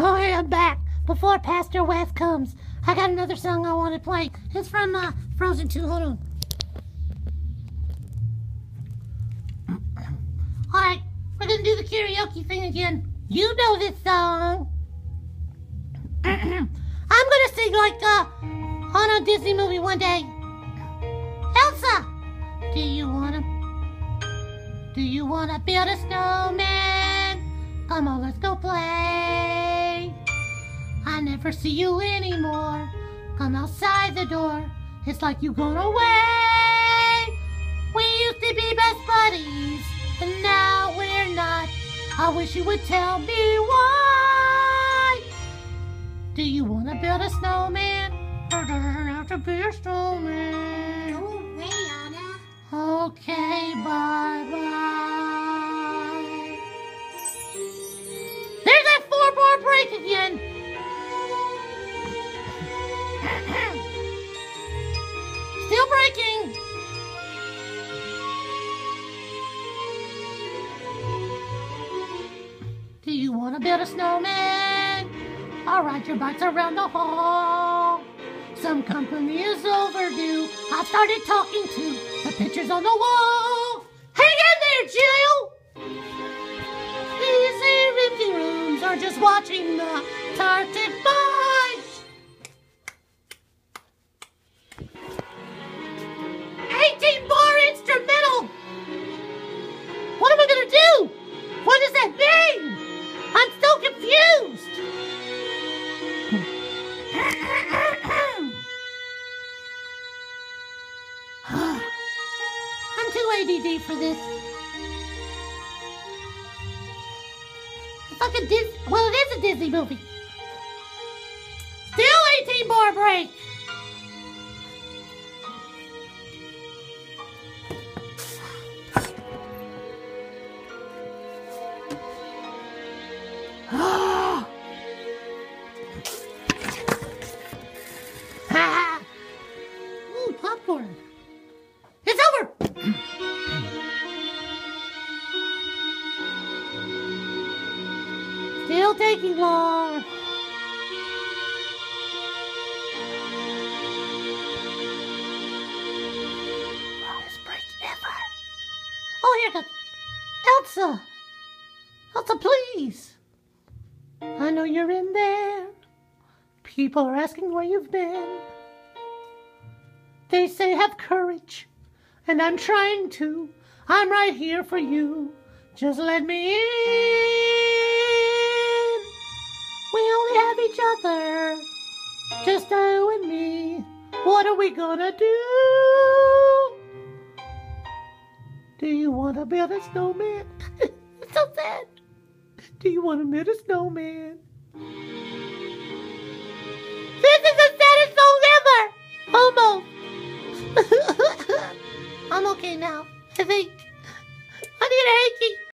Oh, hey, I'm back. Before Pastor Wes comes, I got another song I want to play. It's from uh, Frozen 2. Hold on. Alright, we're gonna do the karaoke thing again. You know this song. I'm gonna sing like uh, on a Disney movie one day. Elsa, do you wanna? Do you wanna build a snowman? Come on, let's go play. I never see you anymore. Come outside the door. It's like you gone away. We used to be best buddies, and now we're not. I wish you would tell me why. Do you want to build a snowman? Or does it have to be a snowman? To build a snowman? I'll ride your bikes around the hall. Some company is overdue. I've started talking to the pictures on the wall. Hang in there, Jill! These empty rooms are just watching the Tartan ADD for this. It's like a Dis. Well, it is a Disney movie. Still 18 bar break. Taking long. Longest break ever. Oh, here it comes. Elsa. Elsa, please. I know you're in there. People are asking where you've been. They say have courage, and I'm trying to. I'm right here for you. Just let me in. Have each other, just you and me. What are we gonna do? Do you want to build a snowman? it's so sad. Do you want to build a snowman? This is the saddest song ever! Almost. I'm okay now, I think.